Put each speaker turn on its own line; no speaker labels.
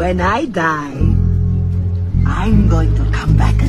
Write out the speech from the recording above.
When I die, I'm going to come back